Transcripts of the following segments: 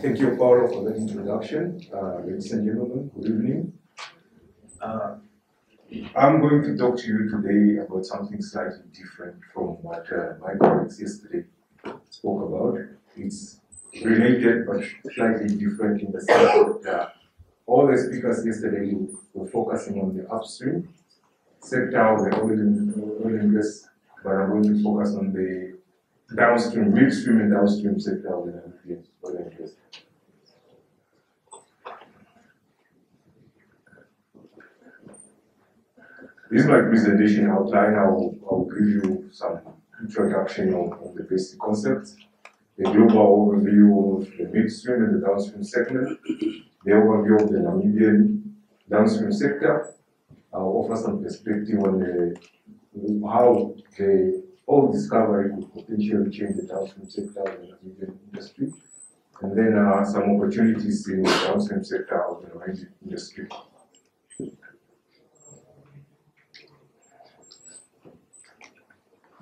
Thank you, Paolo, for that introduction. Uh, ladies and gentlemen, good evening. Uh, I'm going to talk to you today about something slightly different from what uh, my colleagues yesterday spoke about. It's related but slightly different in the sense that uh, all the speakers yesterday were focusing on the upstream sector the oil and, oil and gas, but I'm going to focus on the downstream, midstream and downstream sector of the oil and gas. This is my presentation outline. I'll, I'll give you some introduction on, on the basic concepts, the global overview of the midstream and the downstream segment, the overview of the Namibian downstream sector. I'll offer some perspective on the, how the oil discovery could potentially change the downstream sector of the industry, and then uh, some opportunities in the downstream sector of the Namibian industry.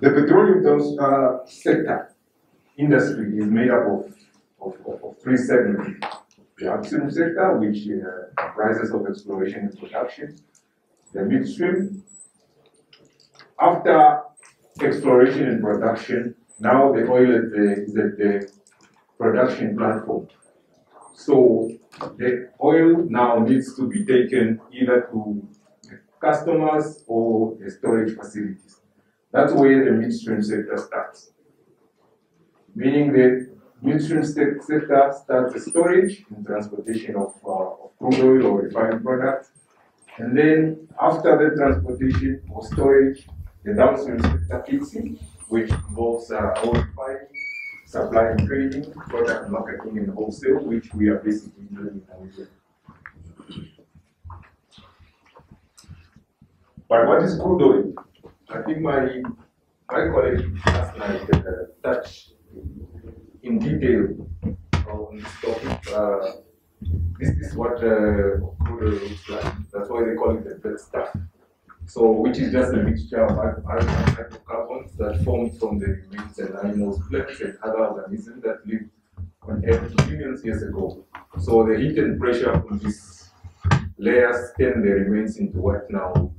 The petroleum uh, sector industry is made up of, of, of, of three segments. The upstream sector, which uh, comprises of exploration and production. The midstream. After exploration and production, now the oil is, the, the production platform. So the oil now needs to be taken either to the customers or the storage facilities. That's where the midstream sector starts. Meaning the midstream sector starts the storage and transportation of, uh, of crude oil or refined products. And then after the transportation or storage, the downstream sector in, which involves uh, oil refining, supply and trading, product marketing and wholesale, which we are basically doing in Nigeria. But what is crude oil? I think my my colleague last night uh, touched in detail on this topic. Uh, this is what uh, looks like. That's why they call it the dead stuff. So, which is just a mixture of hydrocarbons that form from the remains and animals, plants, and other organisms that lived on Earth millions years ago. So, the heat and pressure from these layers turn the remains into what now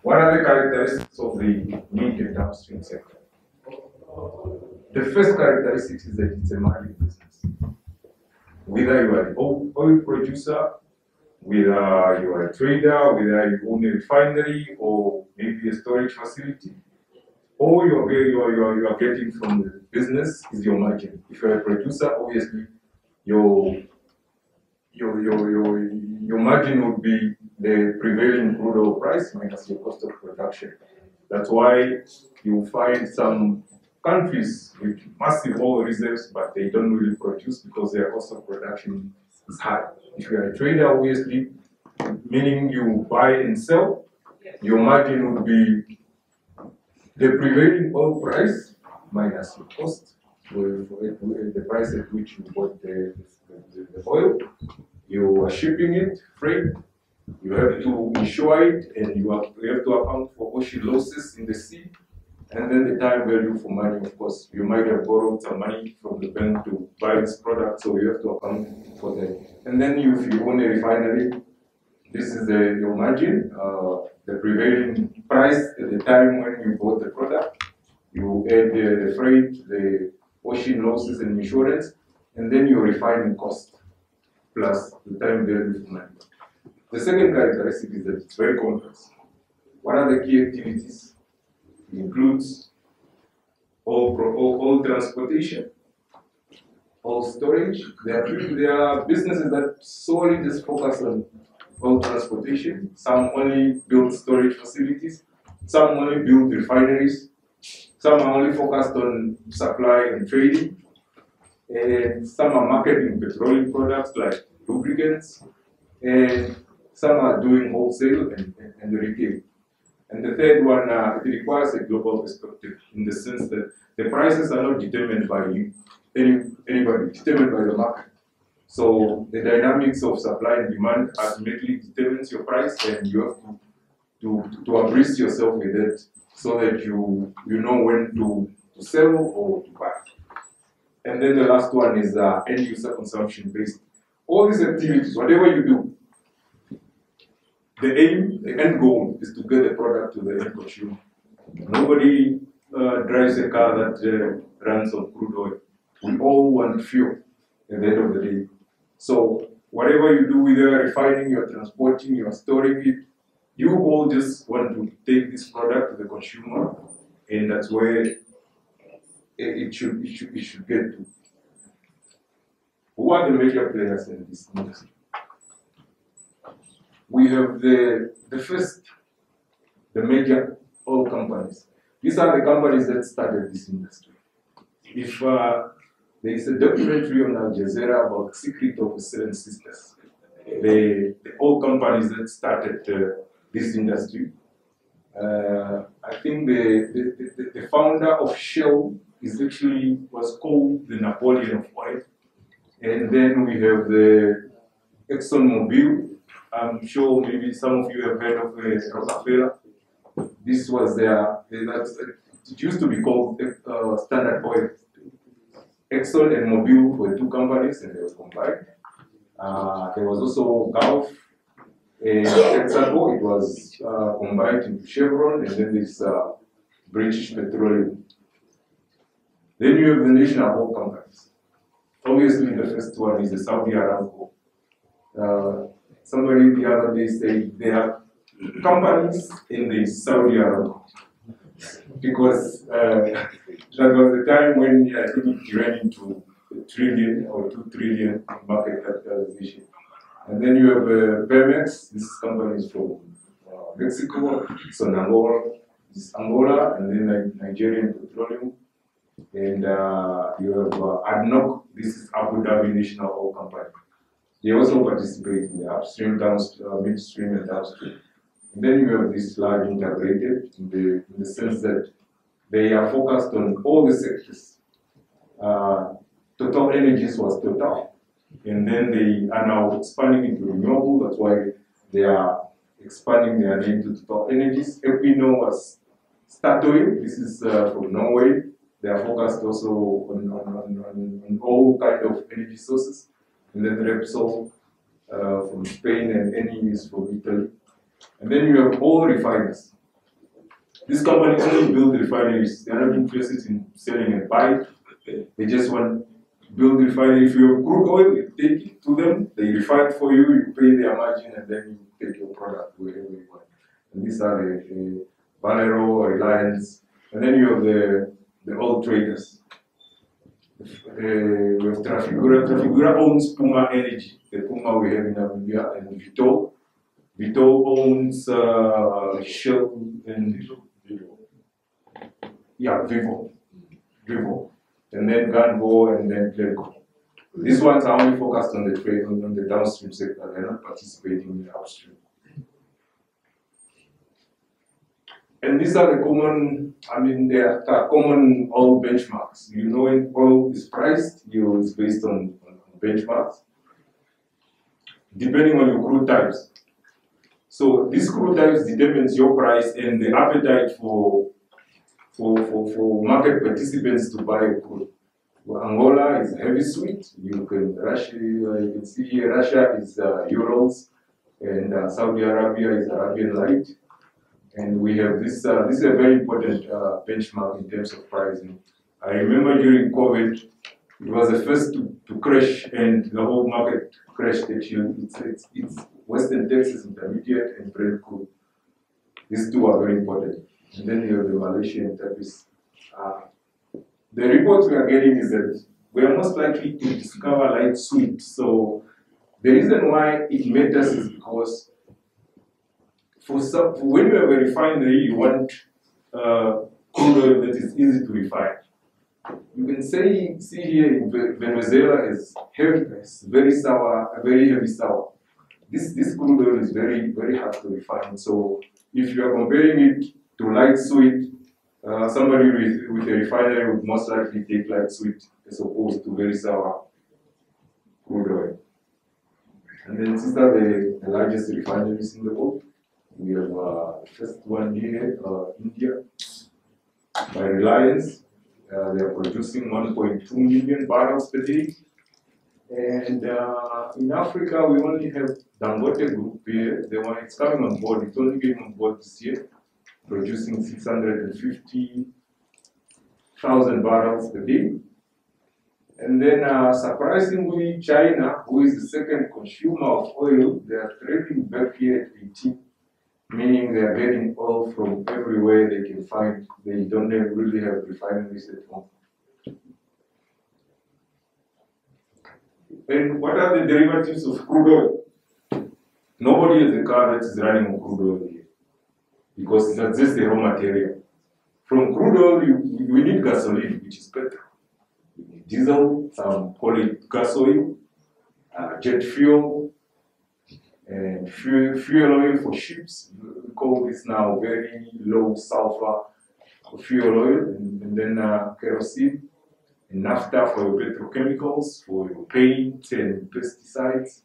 What are the characteristics of the mid and downstream sector? The first characteristic is that it's a market business. Whether you are an oil producer, whether you are a trader, whether you own a refinery or maybe a storage facility, all you are, you are, you are, you are getting from the business is your margin. If you're a producer, obviously your your your your your margin would be the prevailing crude oil price minus your cost of production. That's why you find some countries with massive oil reserves, but they don't really produce because their cost of production is high. If you are a trader, obviously, meaning you buy and sell, your margin would be the prevailing oil price minus your cost, the price at which you bought the, the, the oil. You are shipping it, freight, you have to insure it and you have to account for ocean losses in the sea. And then the time value for money, of course. You might have borrowed some money from the bank to buy this product, so you have to account for that. And then if you own a refinery, this is the, your margin, uh, the prevailing price at the time when you bought the product. You add the, the freight, the ocean losses and insurance, and then your refining cost plus the time value for money. The second characteristic is that it's very complex. What are the key activities? Includes all, all, all transportation, all storage. There are, there are businesses that solely just focus on all transportation. Some only build storage facilities. Some only build refineries. Some are only focused on supply and trading. And some are marketing petroleum products like lubricants. And some are doing wholesale and, and, and retail. And the third one, uh, it requires a global perspective in the sense that the prices are not determined by you, any, anybody, determined by the market. So the dynamics of supply and demand ultimately determines your price and you have to, to, to, to yourself with it so that you, you know when to, to to sell or to buy. And then the last one is uh, end user consumption based. All these activities, whatever you do, the aim, the end goal is to get the product to the end consumer. Nobody uh, drives a car that uh, runs on crude oil. We all want fuel at the end of the day. So whatever you do, with you're refining, you're transporting, you're storing it, you all just want to take this product to the consumer, and that's where it should it should it should get to. Who are the major players in this industry? We have the the first, the major oil companies. These are the companies that started this industry. If uh, there is a documentary on Al Jazeera about Secret of Seven Sisters, the, the oil companies that started uh, this industry. Uh, I think the, the, the, the founder of Shell is actually was called the Napoleon of oil. And then we have the ExxonMobil. I'm sure maybe some of you have heard of uh, Rockefeller. This was their, it used to be called uh, Standard Oil. Exxon and Mobil were two companies and they were combined. Uh, there was also Gulf and Texaco. It was uh, combined into Chevron and then this uh, British Petroleum. Then you have the national oil companies. Obviously, the first one is the Saudi Aramco. Uh, somebody the other day said there are companies in the Saudi Arabia because uh, that was the time when I think it ran into a trillion or two trillion market capitalization. And then you have uh, this company is from uh, Mexico, Sonangol, this Angola, and then Nigerian Petroleum. And uh, you have uh, ADNOC, this is Abu Dhabi National Oil Company. They also participate in the upstream, downstream, uh, midstream, and downstream. And then you have this large integrated in the, in the sense that they are focused on all the sectors. Uh, Total Energies was Total. And then they are now expanding into renewable. That's why they are expanding their name to Total Energies. Equinor was Statoil. This is uh, from Norway. They are focused also on, on, on, on, all kind of energy sources. And then Repsol uh, from Spain and Eni is from Italy. And then you have all refiners. These companies only build refineries. They're not interested in selling and buying. They just want to build refinery. If you have crude oil, you take it to them. They refine for you. You pay their margin, and then you take your product wherever you want. And these are the, the Valero, Reliance, and then you have the the oil traders. We have Trafigura. Trafigura owns Puma Energy, the Puma we have in Namibia, and Vitol. Vitol owns uh, Shell and Vivo. Yeah, Vivo. Vivo. And then Gunvor and then Glencore. These ones are only focused on the trade on the downstream sector, they're not participating in the upstream. And these are the common, I mean, they are common oil benchmarks. You know when oil is priced, you it's based on, on benchmarks. Depending on your crude types. So this crude types determines your price and the appetite for for, for, for market participants to buy crude. Well, Angola is heavy sweet. You can Russia, you can see here Russia is uh, Urals, and uh, Saudi Arabia is Arabian Light. And we have this. Uh, this is a very important uh, benchmark in terms of pricing. I remember during COVID, it was the first to, to crash, and the whole market crashed. Actually, it's, it's, it's Western Texas Intermediate and Brent crude. These two are very important. And then you have the Malaysian Tapis. Uh, the report we are getting is that we are most likely to discover light sweet. So the reason why it matters is because for some, when you have a refinery, you want uh, crude oil that is easy to refine. You can say, see here in Venezuela is heavy, very sour, very heavy sour. This, this crude oil is very, very hard to refine. So if you are comparing it to light sweet, uh, somebody with, with a refinery would most likely take light sweet as opposed to very sour crude oil. And then these are the, the largest refineries in the world. We have uh, first one here, uh, India, by Reliance, Uh, they are producing 1.2 million barrels per day. And uh, in Africa, we only have Dangote Group here. The one it's coming on board. It's only getting on board this year, producing 650,000 barrels per day. And then, uh, surprisingly, China, who is the second consumer of oil, they are trading back here at 18, meaning they are getting oil from everywhere they can find. They don't really have refineries at home. And what are the derivatives of crude oil? Nobody has a car that is running on crude oil here because that's just the raw material. From crude oil, you, we need gasoline, which is petrol. Need diesel, some call it gas uh, jet fuel, and fuel, oil for ships. We call this now very low sulfur fuel oil, and, and then uh, kerosene and naphtha for your petrochemicals, for your paint and pesticides.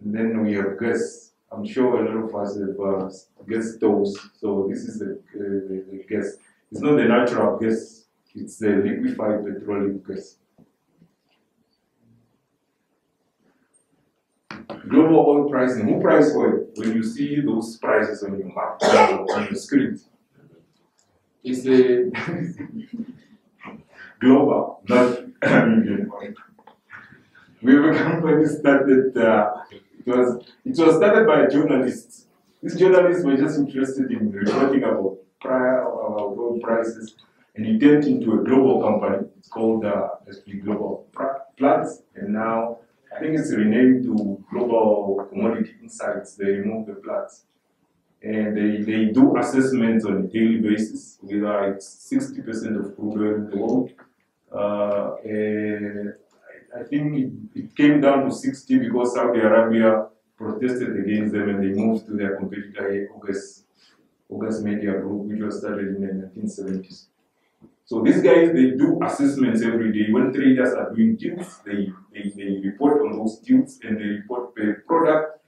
And then we have gas. I'm sure a lot of us have uh, gas stoves. So this is the, uh, the gas. It's not the natural gas, it's the liquefied petroleum gas. Global oil pricing. Who price oil? When you see those prices on your map, on the screen, it's the global, not Indian oil. We have a company started, uh, it, was, it was started by journalists. These journalists were just interested in reporting about prior about oil prices, and he turned into a global company. It's called uh, SP Global Platts, and now I think it's renamed to Global Commodity Insights. They remove the Platts. And they, they do assessments on a daily basis, whether it's 60% of crude in the world. Uh, and I, I think it, it came down to 60 because Saudi Arabia protested against them and they moved to their competitor, Argus, Argus Media Group, which was started in the 1970s. So these guys, they do assessments every day. When traders are doing deals, they, they, they report on those deals and they report the product,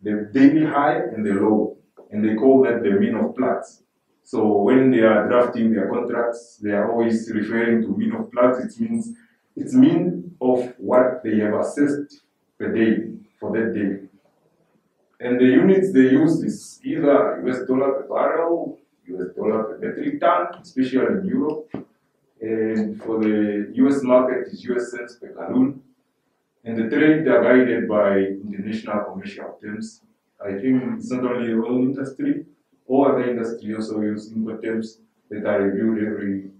the daily high and the low. And they call that the mean of Platts. So when they are drafting their contracts, they are always referring to mean of Platts. It means it's mean of what they have assessed per day for that day. And the units they use is either US dollar per barrel, US dollar per metric ton, especially in Europe. And for the US market is US cents per gallon. And the trade are guided by international commercial terms. I think it's not only the oil industry, all other industry also use Incoterms that are reviewed every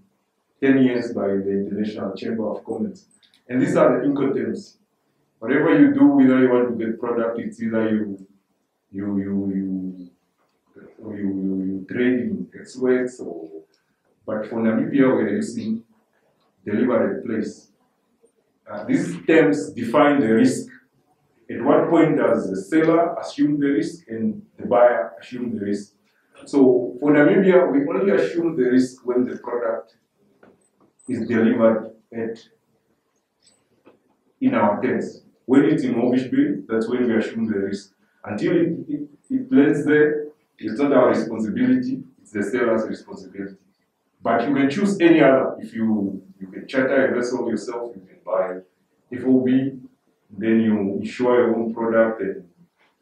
10 years by the International Chamber of Commerce. And these are the Incoterms. Whatever you do, whether you want to get product, it's either you you you you you, you, you trade in ex-works or but for Namibia we're using deliver at place. Uh, these terms define the risk. At what point does the seller assume the risk and the buyer assume the risk? So for Namibia, we only assume the risk when the product is delivered at in our terms. When it's in Walvis Bay, that's when we assume the risk. Until it, it, it lands there, it's not our responsibility, it's the seller's responsibility. But you can choose any other. If you you can charter a vessel yourself, you can buy FOB, then you insure your own product and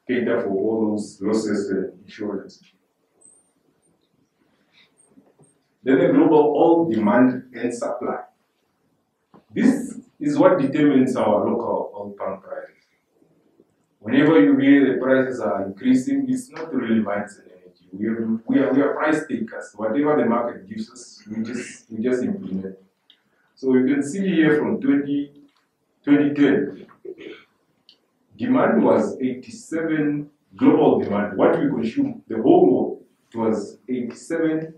cater for all those losses and insurance. Then the global oil demand and supply. This is what determines our local oil palm prices. Whenever you hear the prices are increasing, it's not really mines and energy. We are, we are, we are price takers. Whatever the market gives us, we just, we just implement. So you can see here from 20, 2010, demand was 87, global demand, what we consume, the whole world, was 87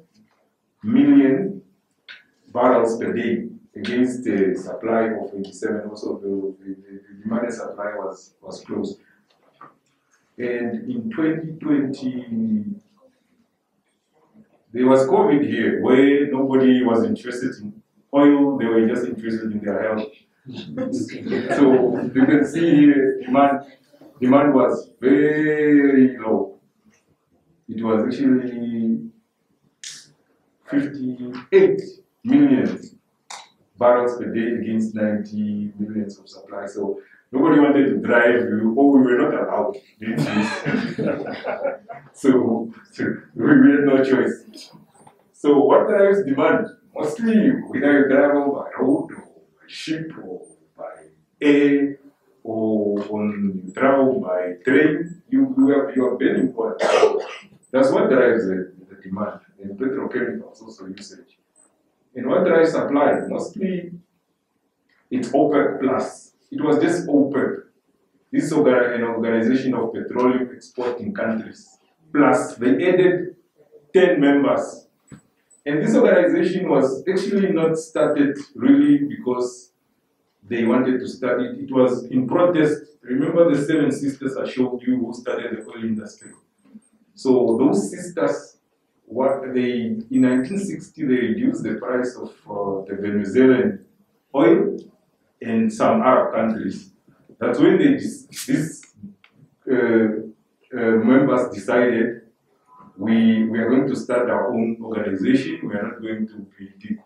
million barrels per day against the supply of 87. Also, the, the, the demand and supply was, was close. And in 2020, there was COVID here where nobody was interested in oil, they were just interested in their health. so you can see here demand demand was very low. It was actually 58 million barrels per day against 90 millions of supply. So nobody wanted to drive you, or we were not allowed. so, so we had no choice. So what drives demand? Mostly whether you travel by road or by ship or by air or on you travel by train, you, you are you are burning oil. That's what drives the, the demand. And petrochemicals also usage. And what drives supply? Mostly it's OPEC plus. It was just OPEC. This is an organization of petroleum exporting countries. Plus, they added 10 members. And this organization was actually not started really because they wanted to start it. It was in protest. Remember the seven sisters I showed you who started the oil industry. So those sisters, what they in 1960 they reduced the price of uh, the Venezuelan oil in some Arab countries. That's when they these uh, uh, members decided we, we are going to start our own organization. We are not going to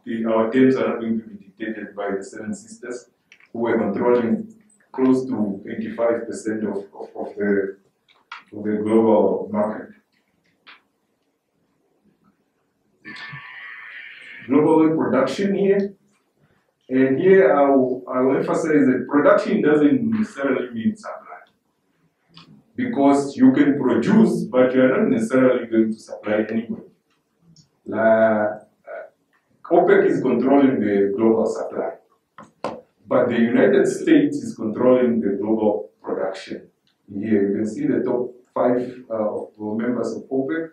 be our terms are not going to be dictated by the Seven Sisters, who were controlling close to 85% of, of, of, the, of the global market. Global production here. And here I will, I will emphasize that production doesn't necessarily mean supply. Because you can produce, but you are not necessarily going to supply anyway. La, uh, OPEC is controlling the global supply, but the United States is controlling the global production. Here you can see the top five uh, members of OPEC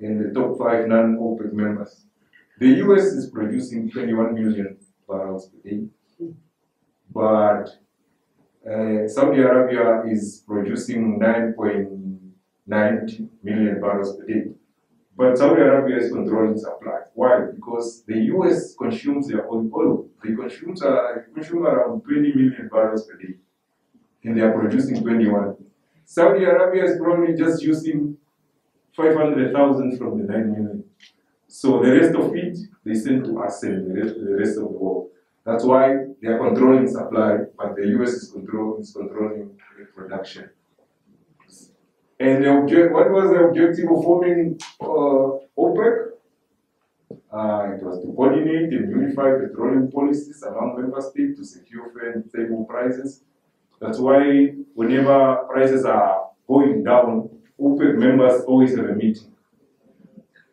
and the top five non-OPEC members. The US is producing 21 million barrels per day. But uh, Saudi Arabia is producing 9.9 million barrels per day. But Saudi Arabia is controlling supply. Why? Because the US consumes their own oil. They consume, uh, consume around 20 million barrels per day. And they are producing 21. Saudi Arabia is probably just using 500,000 from the 9 million. So the rest of it, they send to us and the rest, of the world. That's why they are controlling supply, but the US is, control, is controlling production. And the object, what was the objective of forming uh, OPEC? Uh, it was to coordinate and unify petroleum policies among member states to secure fair and stable prices. That's why whenever prices are going down, OPEC members always have a meeting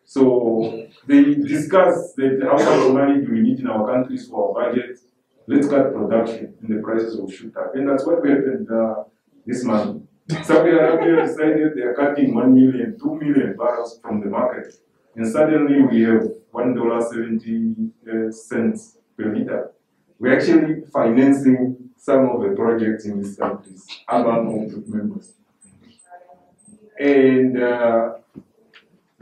so they discuss that how much money do we need in our countries for our budget. Let's cut production and the prices will shoot up. And that's what happened uh, this month. Saudi Arabia decided they are cutting 1 million, 2 million barrels from the market. And suddenly we have $1.70 uh, per liter. We're actually financing some of the projects in these countries among OPEC members. And uh,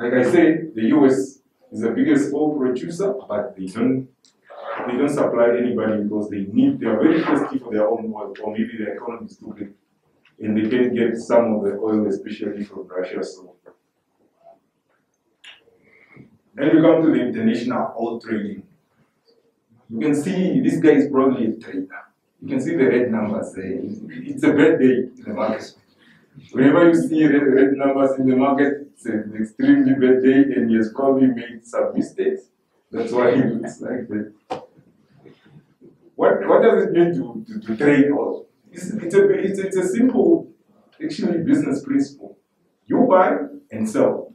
like I said, the US is the biggest oil producer, but they don't they don't supply anybody because they need they are very thirsty for their own oil, or maybe the economy is too big, and they can't get some of the oil, especially from Russia. So then we come to the international oil trading. You can see this guy is probably a trader. You can see the red numbers. there. It's a bad day in the market. Whenever you see red, red numbers in the market, it's an extremely bad day and he has probably made some mistakes. That's why he looks like that. What, what does it mean to, to, to trade oil? It's, it's, a, it's, it's a simple, actually, business principle. You buy and sell.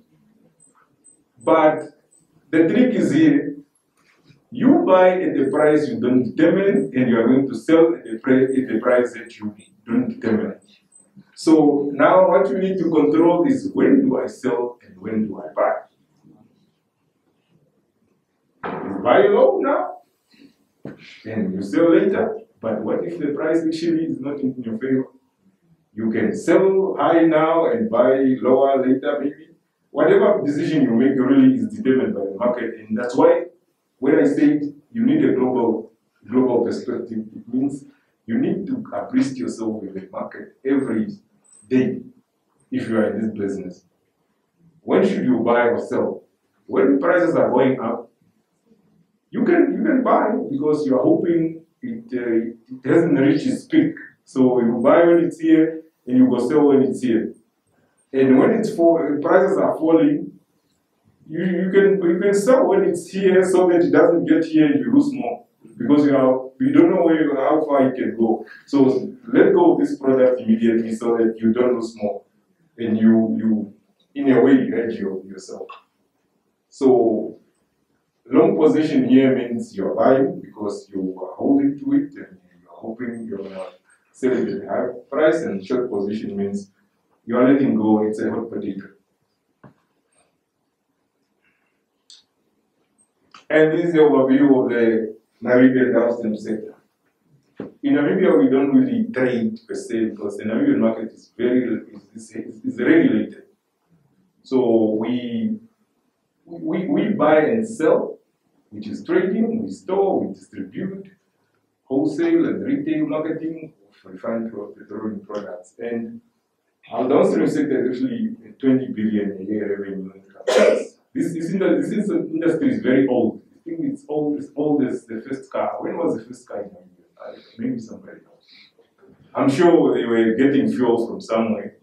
But the trick is here. You buy at the price you don't determine, and you are going to sell at the, price, at the price that you don't determine. So now what you need to control is when do I sell and when do I buy? You buy low now, and you sell later. But what if the price actually is not in your favor? You can sell high now and buy lower later, maybe. Whatever decision you make really is determined by the market, and that's why when I say you need a global global perspective, it means you need to appreciate yourself with the market every day if you are in this business. When should you buy or sell? When prices are going up, you can you can buy because you are hoping it, uh, it hasn't reached its peak. So you buy when it's here and you go sell when it's here. And when it's fall, prices are falling, you, you can you can sell when it's here so that it doesn't get here and you lose more because you are you don't know where you, how far it can go. So let go of this product immediately so that you don't lose more and you you in a way you your, yourself. So long position here means you're buying because you are holding to it and you're hoping you're gonna sell it at a high price, and short position means you are letting go, it's a hot potato. And this is the overview of the Namibian downstream sector. In Namibia, we don't really trade per se because the Namibian market is very is, is, is regulated. So we, we we buy and sell, which is trading. We store, we distribute, wholesale and retail marketing of refined petroleum products. And our downstream sector is actually 20 billion a year revenue. This, this, this industry is very old. I think it's old as old as the first car. When was the first car in Namibia? Maybe somebody else. I'm sure they were getting fuel from somewhere.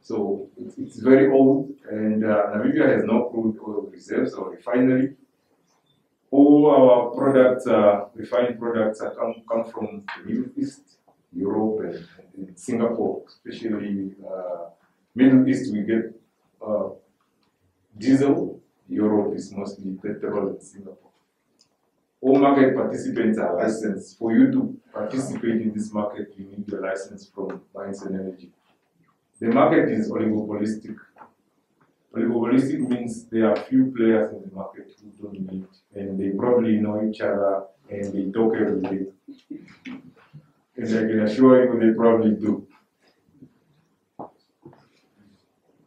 So it's, it's very old, and uh, Namibia has no crude oil reserves or refinery. All our products, uh, refined products, are come, come from the Middle East, Europe, and, and Singapore, especially uh, Middle East. We get uh, diesel Europe is mostly petrol in Singapore. All market participants are licensed. For you to participate in this market, you need your license from Mines and Energy. The market is oligopolistic. Oligopolistic means there are few players in the market who dominate, and they probably know each other and they talk every day. And I can assure you they probably do.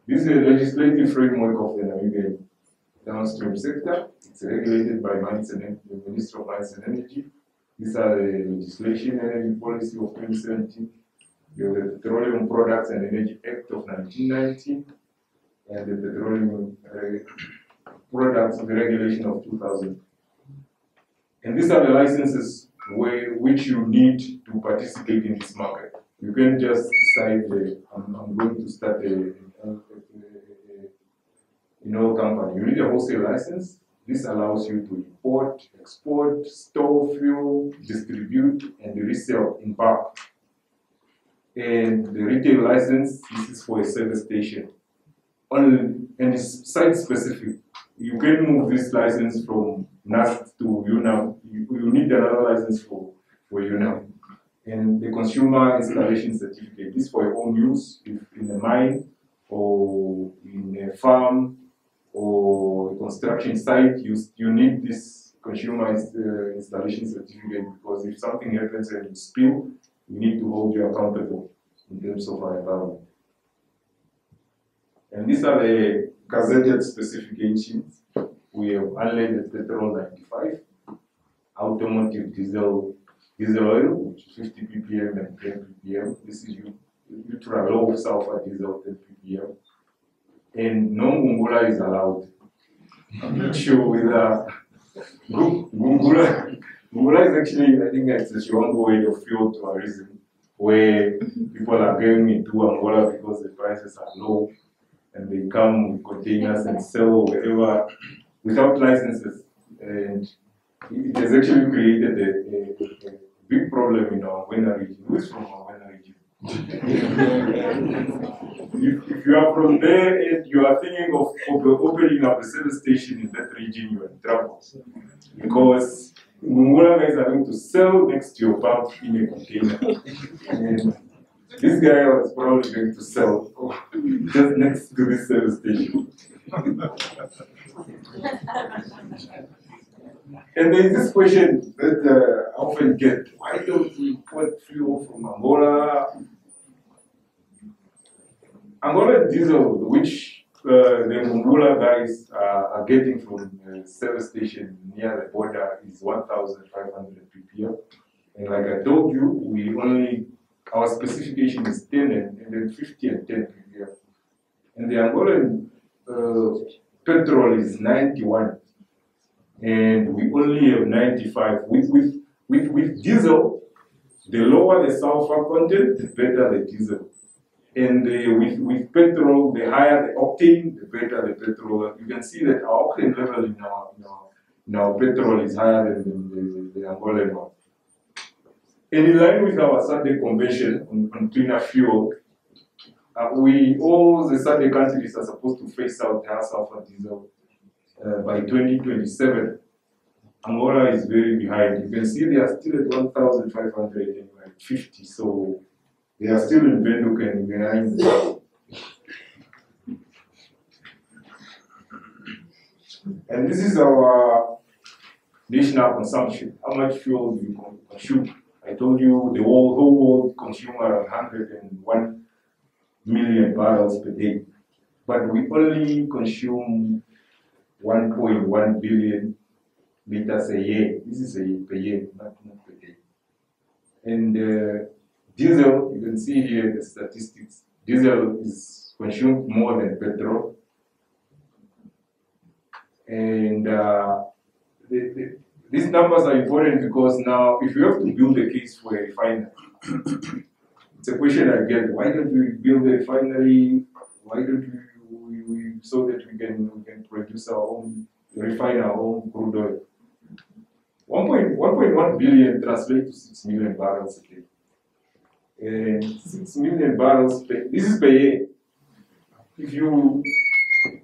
This is the legislative framework of the Namibian downstream sector. It's regulated by Mines and the Minister of Mines and Energy. These are the legislation energy policy of 2017. You have the Petroleum Products and Energy Act of 1990 and the Petroleum uh, Products Regulation of 2000. And these are the licenses where, which you need to participate in this market. You can just decide, uh, I'm, I'm, going to start a in oil company. You need a wholesale license. This allows you to import, export, store fuel, distribute, and resell in bulk. And the retail license, this is for a service station. On, and it's site specific. You can move this license from NUST to UNAM. You, you need another license for, for UNAM. And the consumer installation certificate, this for your own use, if in a mine or in a farm or construction site, you, you need this consumer uh, installation certificate because if something happens and you spill, we need to hold you accountable in terms of our environment. And these are the gazetted specifications. We have unleaded petrol 95, automotive diesel diesel oil, which is 50 ppm and 10 ppm. This is ultra low sulfur diesel 10 ppm and no Gungula is allowed. I'm not sure whether Gungula, Gungula is actually, I think it's a Shiongo way of fuel tourism, where people are going into Angola because the prices are low and they come with containers and sell wherever without licenses. And it has actually created a, a, a big problem in Ohangwena region. Who is from if, you are from there and you are thinking of, opening up a service station in that region, you are in trouble. Because Mungula guys are going to sell next to your pump in a container. and this guy was probably going to sell just next to this service station. And there is this question that uh, I often get, why don't we import fuel from Angola Angola diesel, which uh, the Mungula guys uh, are getting from the service station near the border is 1,500 ppm. And like I told you, we only, our specification is 10 and, and then 50 and 10 ppm. And the Angolan uh, petrol is 91. and we only have 95. With, with, with, with diesel, the lower the sulfur content, the better the diesel. And uh, with, with petrol, the higher the octane, the better the petrol. You can see that our octane level in our, in our, in our petrol is higher than the, the, the one. And in line with our SADC convention on, on cleaner fuel, uh, we all the SADC countries are supposed to phase out high sulfur diesel uh, by 2027. Angola is very behind. You can see they are still at 1,550, so they are still in Windhoek and behind. and this is our national consumption. How much fuel do you consume? I told you the whole, whole world consumes around 101 million barrels per day, but we only consume 1.1 billion liters a year. This is a per year, not, not per day. And uh, diesel, you can see here the statistics. Diesel is consumed more than petrol. And uh, the, the, these numbers are important because now, if you have to build a case for a refinery, it's a question I get. Why don't we build a refinery? Why don't we, we, we so that we can we can produce our own, refine our own crude oil? 1.1 billion translates to 6 million barrels a day. And 6 million barrels per, this is per year. If you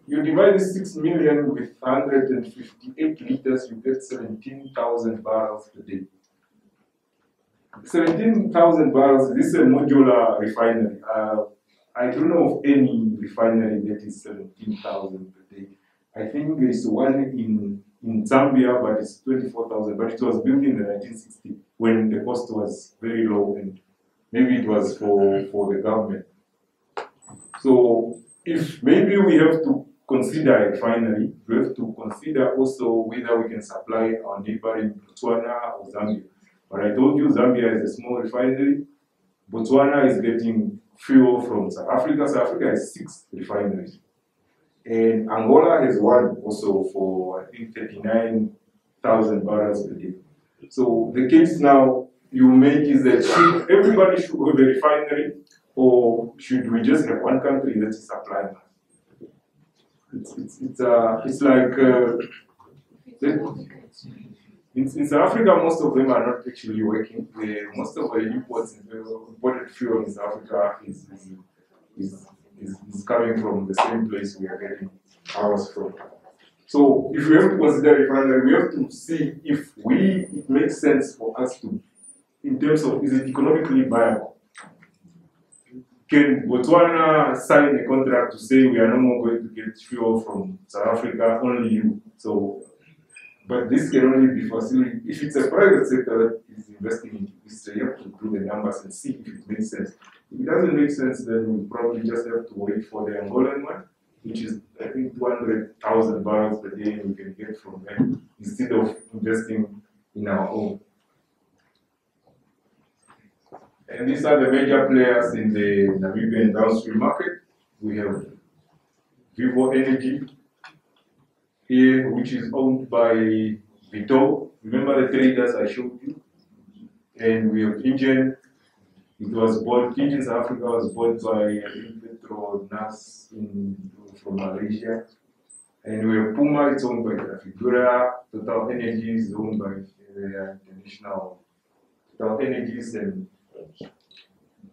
you divide this 6 million with 158 liters, you get 17,000 barrels per day. 17,000 barrels, this is a modular refinery. Uh, I don't know of any refinery that is 17,000 per day. I think there is one in, in Zambia, but it's 24,000, but it was built in the 1960s when the cost was very low and maybe it was for, for the government. So if maybe we have to consider a refinery, we have to consider also whether we can supply our neighbor in Botswana or Zambia. But I told you Zambia is a small refinery. Botswana is getting fuel from South Africa. South Africa has six refineries. And Angola has one also for, I think, 39,000 barrels per day. So the case now you make is that should everybody should have a refinery or should we just have one country that is supplying? It's, it's, it's, uh, it's like, uh, in, in, South Africa, most of them are not actually working. The, most of the imports, the imported fuel in South Africa is, is, is, is, coming from the same place we are getting ours from. So if we have to consider refinery, we have to see if we, it makes sense for us to, in terms of, is it economically viable? Can Botswana sign a contract to say we are no more going to get fuel from South Africa, only you? So, but this can only be facilitated if it's a private sector that is investing into this. You have to do the numbers and see if it makes sense. If it doesn't make sense, then we probably just have to wait for the Angolan one, which is I think 200,000 barrels per day we can get from them instead of investing in our own. And these are the major players in the Namibian downstream market. We have Vivo Energy here, which is owned by Vitol. Remember the traders I showed you? And we have Engen. It was bought, Engen South Africa was bought by Petronas in, from Malaysia. And we have Puma, it's owned by Trafigura. Total Energy is owned by the international Total Energies and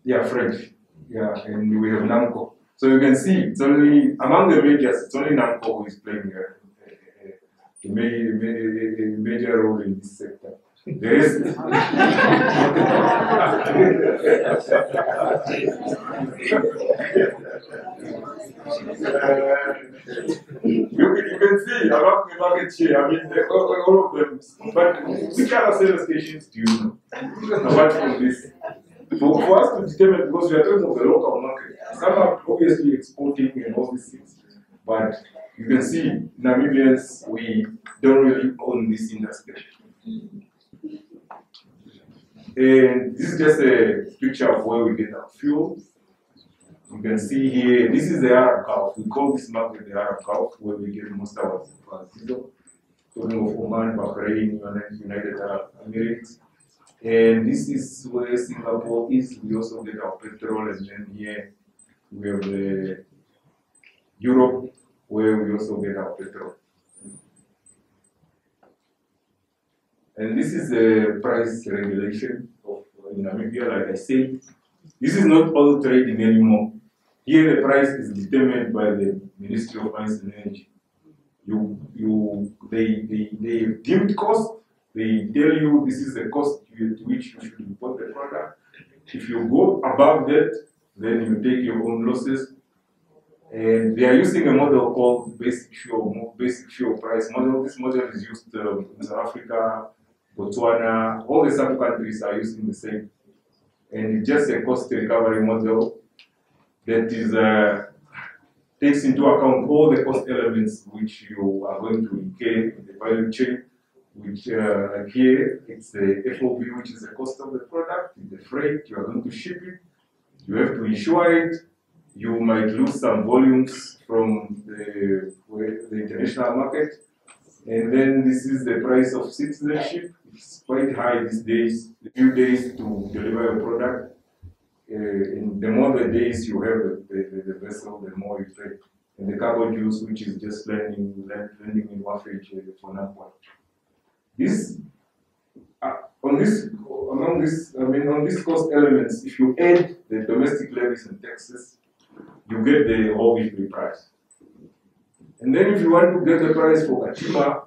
yeah, French. Yeah, and we have NAMCOR. So you can see it's only among the majors, it's only NAMCOR who is playing uh, uh, a, a, a, a, major role in this sector. The rest. you, you can see about the market share, I mean, all, all of them. But which other sales stations do you know? From this. For, for us to determine, because we are talking of the local market, some are obviously exporting and all these things, but you can see Namibians, we don't really own this industry. And this is just a picture of where we get our fuel. You can see here, this is the Arab Gulf. We call this market the Arab Gulf, where we get most of our diesel. talking of Oman, Bahrain, United Arab Emirates. And this is where Singapore is. We also get our petrol, and then here we have the Europe, where we also get our petrol. And this is the price regulation of Namibia, like I said. This is not all trading anymore. Here the price is determined by the Ministry of Mines and Energy. You, you, they, they, they deemed cost, they tell you this is the cost which you should import the product. If you go above that, then you take your own losses. And they are using a model called basic fuel, basic fuel price model. This model is used uh, in South Africa, Botswana, all the sub countries are using the same. And it's just a cost recovery model that is uh, takes into account all the cost elements which you are going to incur in the value chain, which uh, here, it's the FOB, which is the cost of the product, the freight, you are going to ship it, you have to insure it, you might lose some volumes from the, the international market, and then this is the price of citizenship. It's quite high these days, a few days to deliver a product. Uh, and the more the days you have the, the, the, vessel, the more you pay. And the cargo dues, which is just landing, landing in wharfage uh, for NAPWA. This, uh, on this, among this, I mean, on these cost elements, if you add the domestic levies and taxes, you get the whole weekly price. And then if you want to get the price for Katima,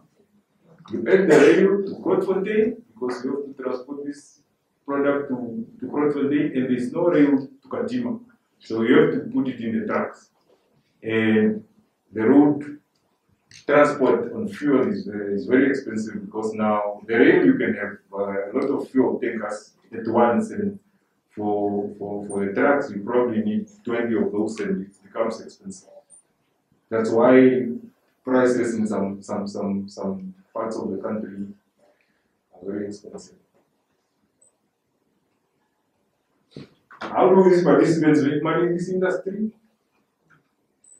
you add the rail to Grootfontein because you have to transport this product to, to and there's no rail to Katima. So you have to put it in the trucks. And the road transport on fuel is, uh, is very expensive because now the rail you can have uh, a lot of fuel tankers at once and for, for, for the trucks you probably need 20 of those and it becomes expensive. That's why prices in some, some, some, some parts of the country are very expensive. How do these participants make money in this industry?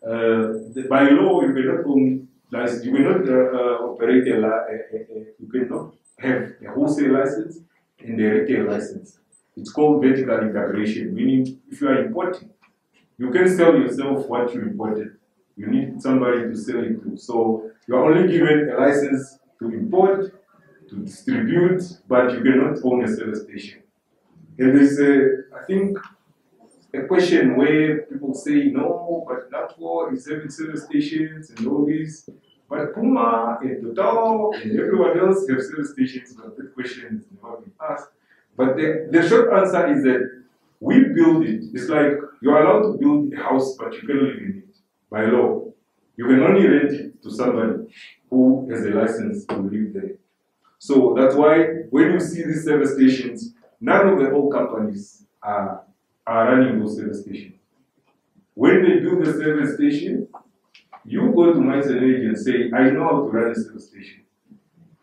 Uh, by law, you cannot own license, you cannot uh, uh, operate a, a, a, you cannot have a wholesale license and a retail license. It's called vertical integration, meaning if you are importing, you can sell yourself what you imported you need somebody to sell it to. So you are only given a license to import, to distribute, but you cannot own a service station. And there's a, I think, a question where people say, no, but NAMCOR is having service stations and all this, but Puma and Total and everyone else have service stations, but that question is never been asked. But the, the short answer is that we build it. It's like you're allowed to build a house, but you cannot live in it by law. You can only rent it to somebody who has a license to live there. So that's why when you see these service stations, none of the old companies are, are running those service stations. When they build the service station, you go to my Energy and say, I know how to run a service station.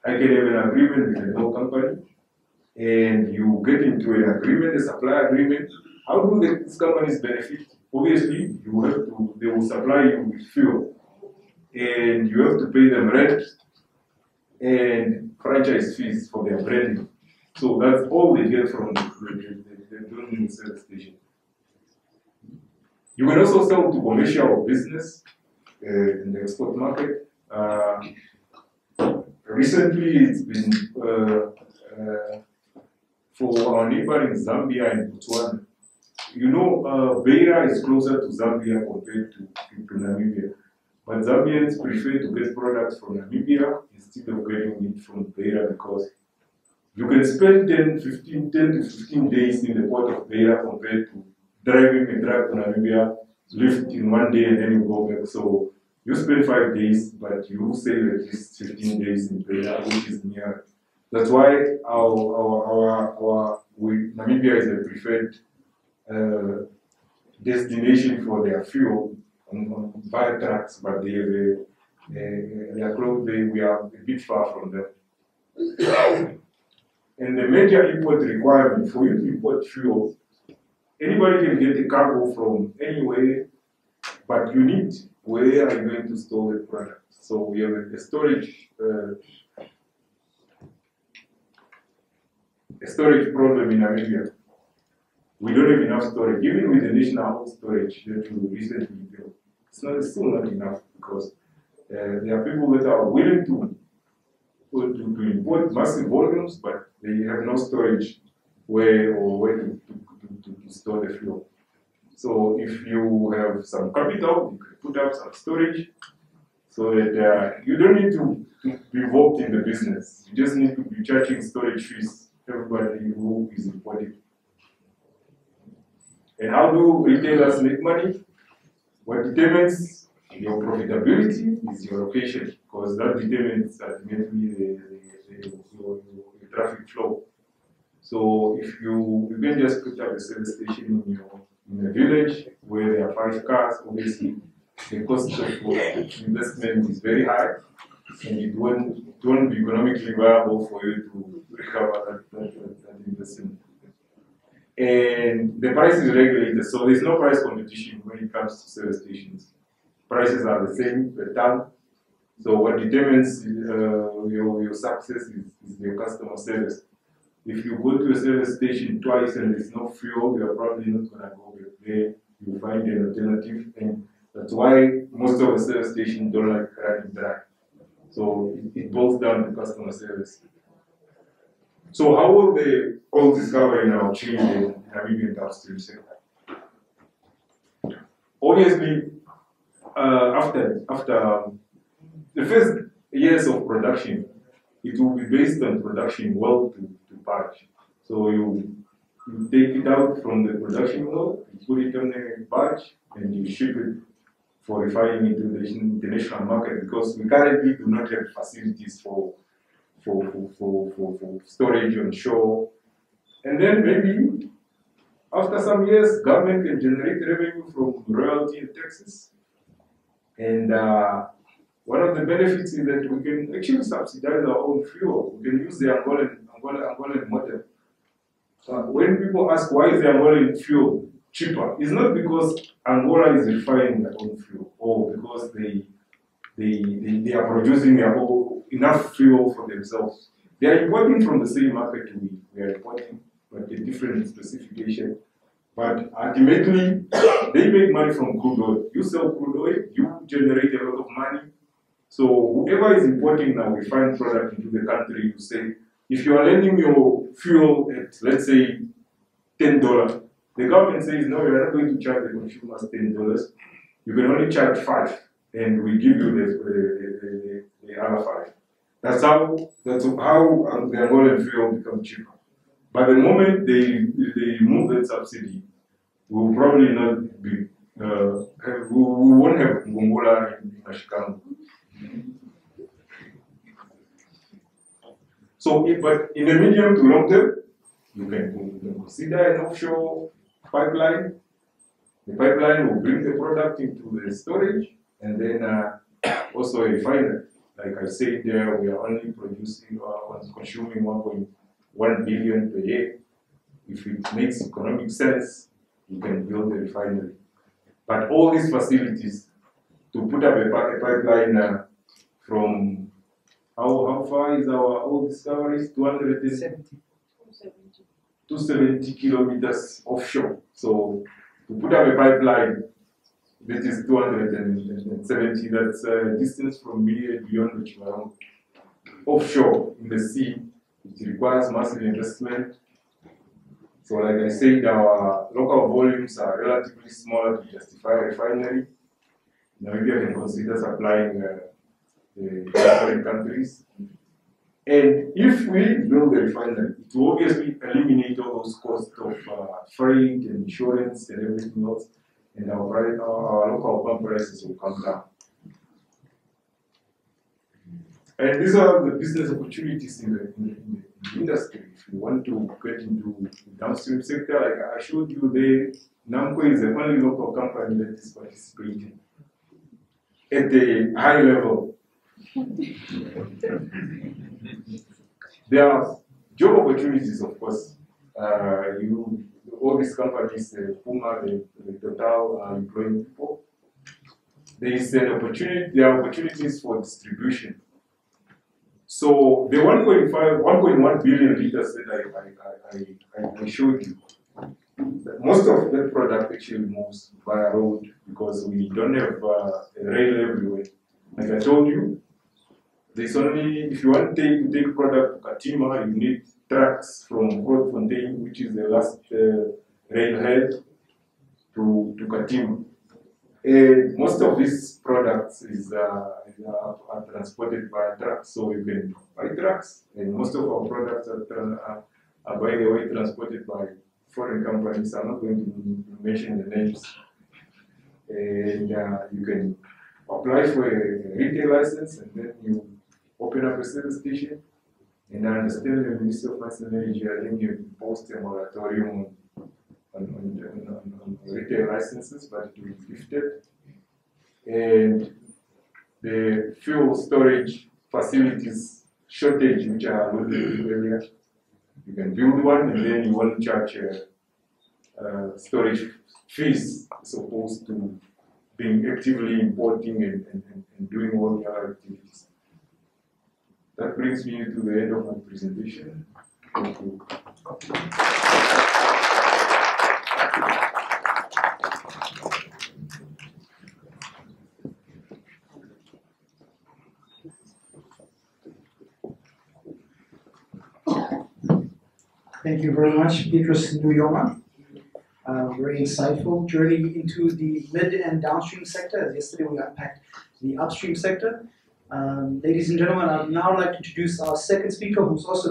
I can have an agreement with an old company, and you get into an agreement, a supply agreement. How do these companies benefit? obviously you have to, they will supply you with fuel and you have to pay them rent and franchise fees for their branding. So that's all they get from the, the, the, the station. You can also sell to commercial business uh, in the export market. Uh, recently, it's been uh, uh for our neighbor in Zambia and Botswana you know, uh, Beira is closer to Zambia compared to, to, to, Namibia. But Zambians prefer to get products from Namibia instead of getting it from Beira because you can spend 10, 15, 10 to 15 days in the port of Beira compared to driving a truck to Namibia, lift in one day and then you go back. So you spend five days, but you save at least 15 days in Beira, which is near. That's why our, our, our, our we, Namibia is a preferred uh, destination for their fuel on, on by trucks, but they, they, they, are close, they, we are a bit far from them. And the major import requirement for you to import fuel, anybody can get the cargo from anywhere, But you need where are you going to store the product? So we have a, storage uh, a storage problem in Namibia. We don't have enough storage, even with the national storage that we recently built. It's not it's still not enough because uh, there are people that are willing to, to, to import massive volumes, but they have no storage where or where to, to, to, to store the fuel. So if you have some capital, you can put up some storage so that uh, you don't need to, to be involved in the business. You just need to be charging storage fees everybody who is importing. And how do retailers make money? What determines your profitability is your location, because that determines ultimately the, the, the, traffic flow. So if you, you can just put up a service station in your in a village where there are five cars, obviously the cost of investment is very high, and it won't, won't be economically viable for you to recover that, that, that, that investment. And the price is regulated, so there's no price competition when it comes to service stations. Prices are the same per ton. So what determines uh, your, your success is, is your customer service. If you go to a service station twice and there's no fuel, you're probably not going to go there. You find an alternative, and that's why most of the service stations don't like running dry. So it, it boils down to customer service. So how will the oil discovery now change the Namibian upstream sector? Obviously, uh, after after um, the first years of production, it will be based on production well to, to batch. So you you take it out from the production well, you put it on a batch, and you ship it for refining into the international market because we currently do not have facilities for for, for, for, for, for storage on shore. And then maybe after some years, government can generate revenue from royalty and taxes. And uh, one of the benefits is that we can actually subsidize our own fuel. We can use the Angolan, Angolan, Angolan model. Uh, when people ask why is the Angolan fuel cheaper, it's not because Angola is refining their own fuel or because they, they, they, they are producing enough fuel for themselves. They are importing from the same market we, we are importing, but a different specification. But ultimately, they make money from crude oil. You sell crude oil, you generate a lot of money. So whoever is importing now refined product into the country, you say, if you are lending your fuel at, let's say, $10, the government says, no, you're not going to charge the consumers $10. You can only charge 5 and we give you the, the, the, the, other 5. That's how, that's how the Angolan fuel becomes cheaper. But the moment they, they remove that subsidy, we will probably not be, uh, we, won't have Ngongola in Ashikamu. So, if, but in the medium to long term, you can, consider an offshore pipeline. The pipeline will bring the product into the storage and then uh, also a refinery. Like I said there, we are only producing or uh, consuming 1.1 billion per year. If it makes economic sense, you can build a refinery. But all these facilities, to put up a, a pipeline uh, from how, how far is our old discoveries? 270. 270 kilometers offshore. So to put up a pipeline that is 270, that's a distance from Mirie beyond Chimarong. Offshore in the sea, it requires massive investment. So like I said, our local volumes are relatively smaller to justify a refinery. Namibia can consider supplying uh, the foreign countries. And if we build a refinery, it will obviously eliminate all those costs of uh, freight and insurance and everything else, and our, our, our local pump prices will come down. And these are the business opportunities in the, in the, in the industry. If you want to get into the downstream sector, like I showed you there, NAMCOR is the only local company that is participating at the high level there are job opportunities, of course. Uh, you, all these companies, uh, Puma, the, the Total, are employing people. there is an opportunity, there are opportunities for distribution. So the 1.5, 1.1 billion liters that I, I, I, I, showed you, most of that product actually moves via road because we don't have uh, a rail everywhere. Like I told you, there's only, if you want to take, product to Katima, you need trucks from Grootfontein, which is the last uh, railhead, to, to Katima. And most of these products is, uh, are, transported by trucks, so you can buy trucks, and most of our products are, are by the way transported by foreign companies. I'm not going to mention the names. And uh, you can apply for a retail license, and then you open up a service station. And I understand the Minister of Mines and Energy, I think you imposed a moratorium on, on, on, on, retail licenses, but it will be lifted. And the fuel storage facilities shortage, which I alluded to earlier, you can build one and then you won't charge uh, uh, storage fees as opposed to being actively importing and, and, and- and doing all the other activities. That brings me to the end of my presentation. Thank you. Thank you very much, Petrus Nuuyoma. Uh, very insightful journey into the mid and downstream sector. As yesterday we unpacked the upstream sector. Um, ladies and gentlemen, I'd now like to introduce our second speaker, who's also